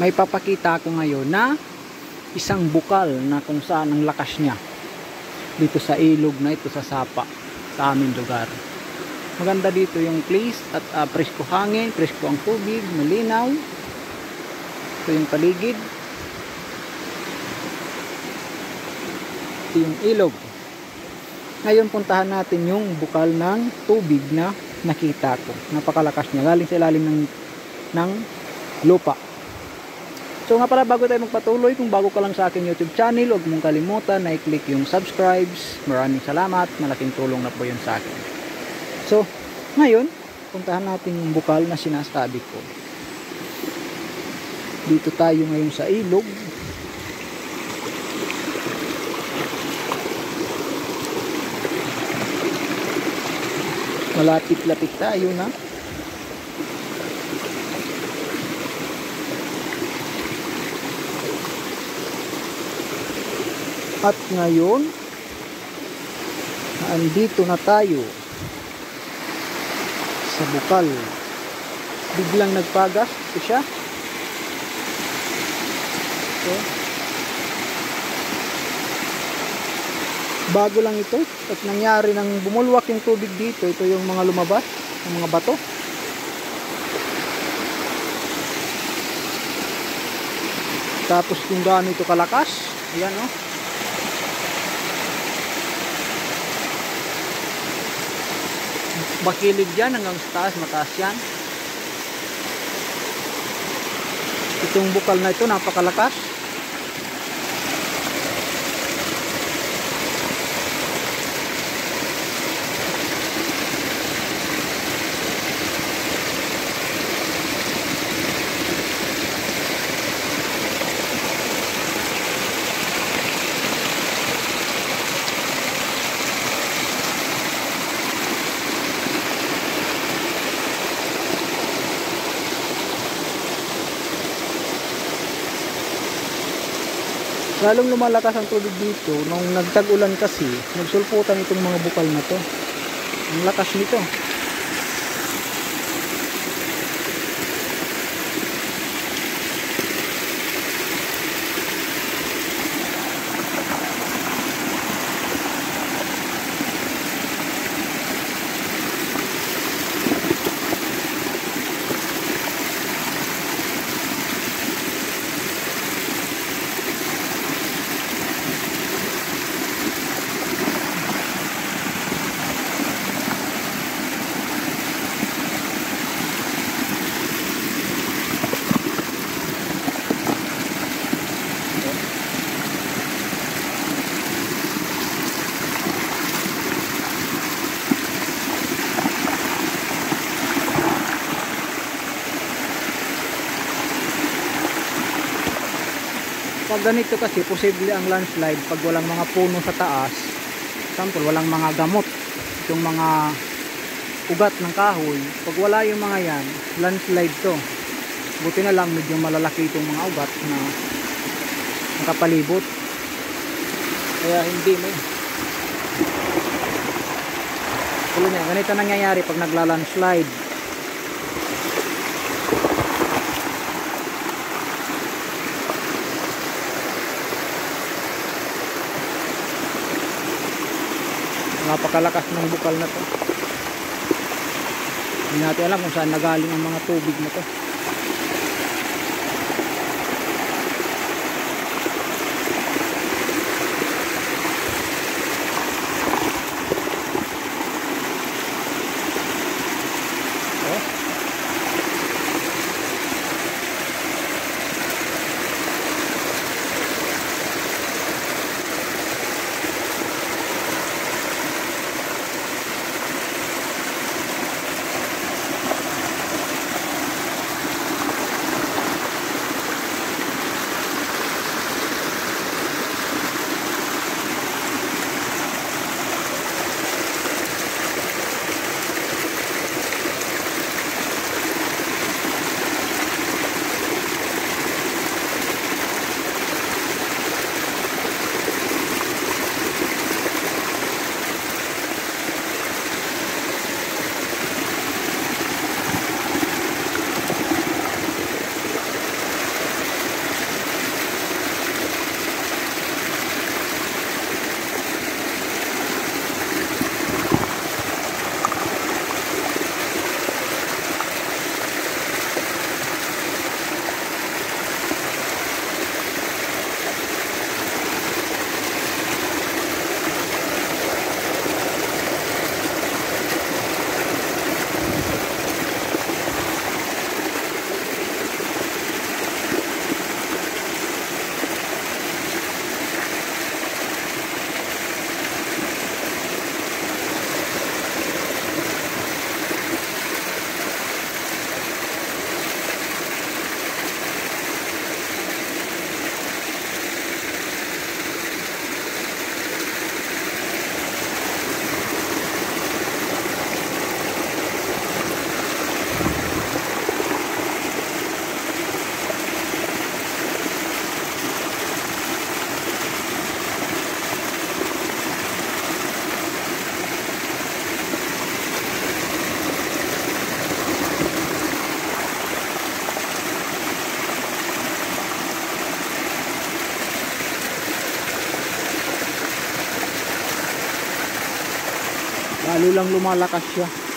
may papakita ako ngayon na isang bukal na kung saan ang lakas niya dito sa ilog na ito sa Sapa sa aming lugar. Maganda dito yung place at uh, presko hangin presko ang tubig malinaw. Ito yung paligid. Ito yung ilog. Ngayon puntahan natin yung bukal ng tubig na nakita ko. Napakalakas niya. Galing sa ilalim ng, ng lupa So nga pala bago tayo magpatuloy, kung bago ka lang sa aking YouTube channel, huwag mong kalimutan na i-click yung subscribes. Maraming salamat, malaking tulong na po yun sa akin. So, ngayon, puntahan natin yung bukal na sinasabi ko. Dito tayo ngayon sa ilog. Malapit-lapit tayo na. At ngayon, andito na tayo sa bukal. Biglang nagpagas. Ito siya. Ito. Bago lang ito. At nangyari nang bumulwak yung tubig dito. Ito yung mga lumabas. Yung mga bato. Tapos kung gaano ito kalakas. Ayan o. Oh. Bakilid yan hanggang sa taas mataas yan. Itong bukal na ito napakalakas lalong lumalakas ang tubig dito. Nung nagtag-ulan kasi nagsulputan itong mga bukal na to. Ang lakas nito pag ganito kasi posible ang landslide pag walang mga puno sa taas. Sample walang mga gamot. Itong mga ugat ng kahoy. Pag wala yung mga yan landslide to. Buti na lang medyo malalaki itong mga ugat na nakapalibot. Kaya hindi mo tulo niya ganito nangyayari pag nagla-landslide napakalakas ng bukal na to. Hindi natin alam kung saan nagaling ang mga tubig na to lalo lang lumalakas siya